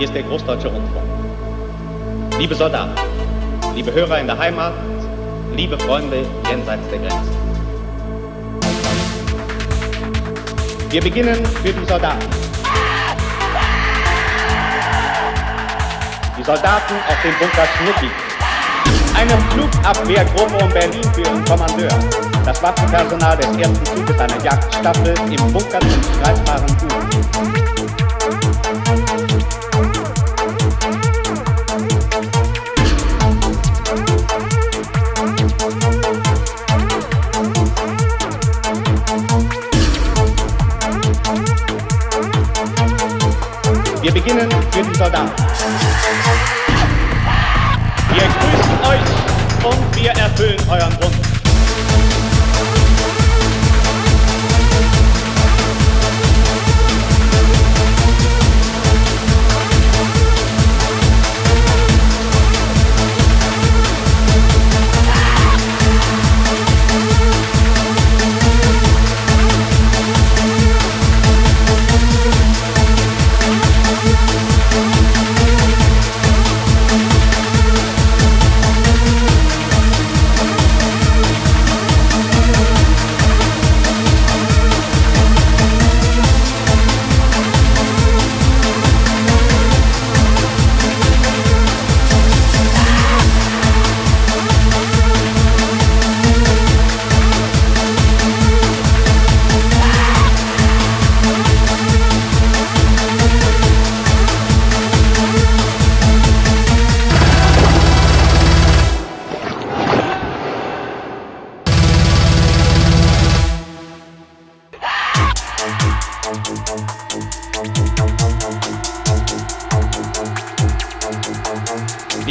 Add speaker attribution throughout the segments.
Speaker 1: ist der Großdeutsche Rundfunk. Liebe Soldaten, liebe Hörer in der Heimat, liebe Freunde jenseits der Grenzen. Wir beginnen für die Soldaten. Die Soldaten auf dem Bunker Schnucki. Eine Flugabwehrgruppe um Berlin für ihren Kommandeur. Das Waffenpersonal des ersten Zuges einer Jagdstaffel im Bunker zum streitbaren U. für die Soldaten. Wir grüßen euch und wir erfüllen euren Wunsch.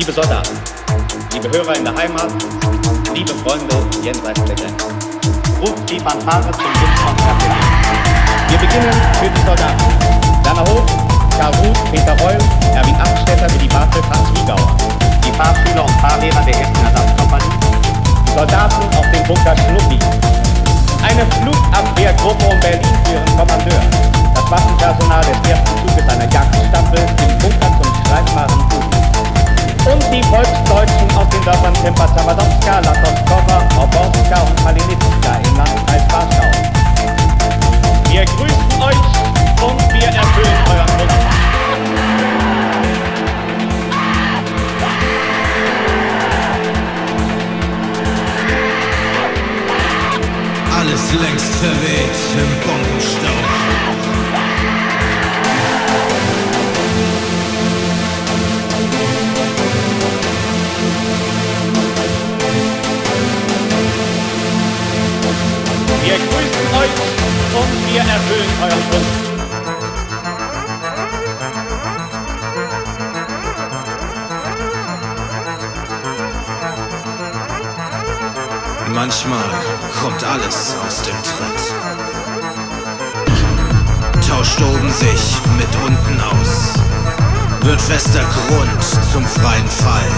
Speaker 1: Liebe Soldaten, liebe Hörer in der Heimat, liebe Freunde jenseits der Grenzen. Ruft die Fanfare zum Wunschkonzert. Wir beginnen für die Soldaten. Werner Hof, Karl Ruth, Peter Reul, Erwin Abstetter, Willi Bartel, Franz Wiegauer. Die Fahrschüler und Fahrlehrer der ersten Ersatzkompanie. Soldaten auf dem Bunker Schnuppi. Eine Flugabwehrgruppe um Berlin für ihren Kommandeur. Das Waffenpersonal des ersten Zuges einer Jagdstaffel im
Speaker 2: Bombenstaub.
Speaker 1: Wir grüßen euch und wir erfüllen euren Wunsch.
Speaker 2: Manchmal kommt alles aus dem Tritt. Tauscht oben sich mit unten aus. Wird fester Grund zum freien Fall.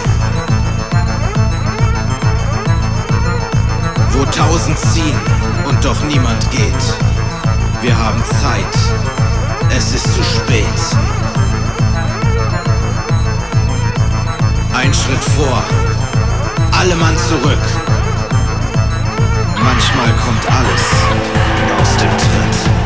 Speaker 2: Wo tausend ziehen und doch niemand geht. Wir haben Zeit. Es ist zu spät. Ein Schritt vor. Alle Mann zurück. Manchmal kommt alles aus dem Tritt.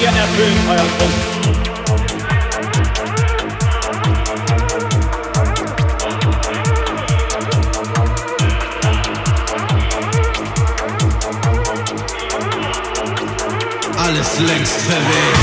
Speaker 1: Und wir erfüllen euren Wunsch.
Speaker 2: Alles längst verweht.